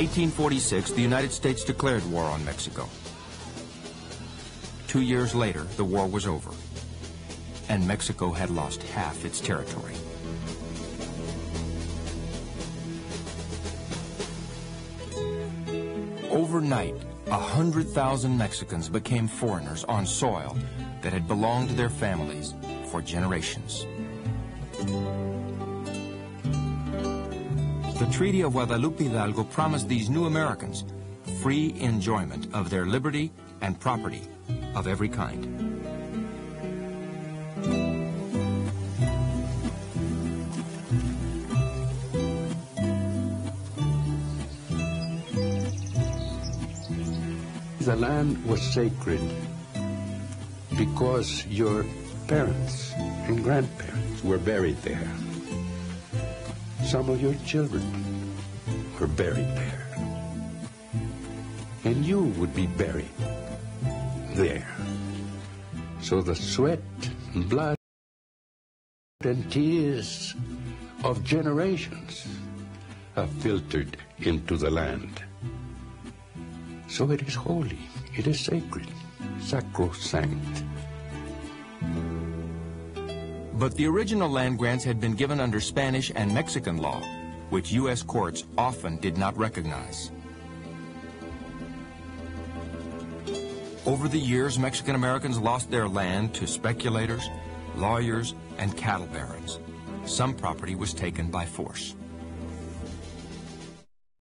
1846, the United States declared war on Mexico. Two years later, the war was over, and Mexico had lost half its territory. Overnight, a hundred thousand Mexicans became foreigners on soil that had belonged to their families for generations. The Treaty of Guadalupe Hidalgo promised these new Americans free enjoyment of their liberty and property of every kind. The land was sacred because your parents and grandparents were buried there. Some of your children were buried there. And you would be buried there. So the sweat blood and tears of generations have filtered into the land. So it is holy, it is sacred, sacrosanct. But the original land grants had been given under Spanish and Mexican law, which U.S. courts often did not recognize. Over the years, Mexican Americans lost their land to speculators, lawyers, and cattle barons. Some property was taken by force.